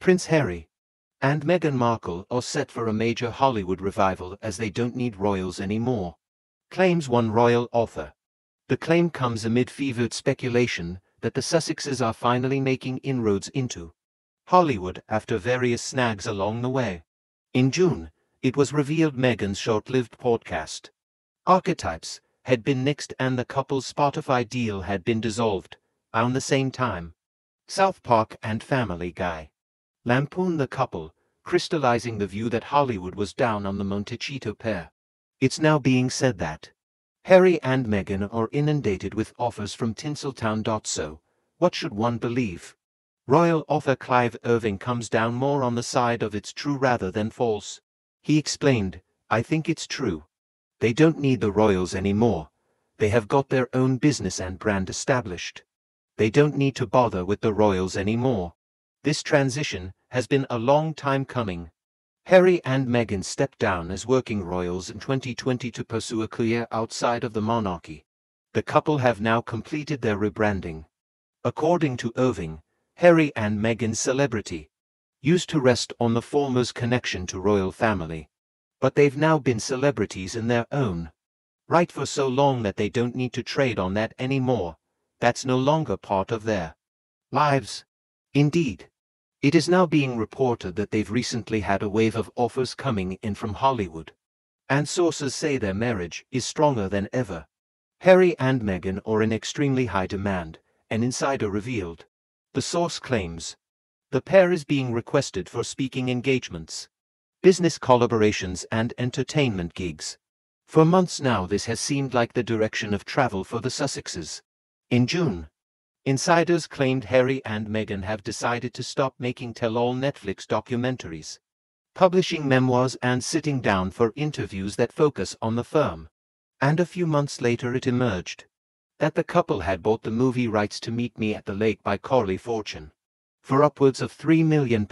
Prince Harry and Meghan Markle are set for a major Hollywood revival as they don't need royals anymore. Claims one royal author. The claim comes amid fevered speculation that the Sussexes are finally making inroads into Hollywood after various snags along the way. In June, it was revealed Meghan's short-lived podcast, Archetypes, had been nixed and the couple's Spotify deal had been dissolved, around the same time. South Park and Family Guy lampooned the couple, crystallizing the view that Hollywood was down on the Montecito pair. It's now being said that Harry and Meghan are inundated with offers from Tinseltown. So, what should one believe? Royal author Clive Irving comes down more on the side of it's true rather than false. He explained, I think it's true. They don't need the royals anymore. They have got their own business and brand established. They don't need to bother with the royals anymore. This transition has been a long time coming. Harry and Meghan stepped down as working royals in 2020 to pursue a career outside of the monarchy. The couple have now completed their rebranding. According to Irving, Harry and Meghan's celebrity used to rest on the former's connection to royal family. But they've now been celebrities in their own right for so long that they don't need to trade on that anymore. That's no longer part of their lives. Indeed, it is now being reported that they've recently had a wave of offers coming in from Hollywood. And sources say their marriage is stronger than ever. Harry and Meghan are in extremely high demand, an insider revealed. The source claims the pair is being requested for speaking engagements, business collaborations and entertainment gigs. For months now this has seemed like the direction of travel for the Sussexes. In June, insiders claimed Harry and Meghan have decided to stop making tell-all Netflix documentaries, publishing memoirs and sitting down for interviews that focus on the firm. And a few months later it emerged that the couple had bought the movie rights to Meet Me at the Lake by Carley Fortune for upwards of £3 million.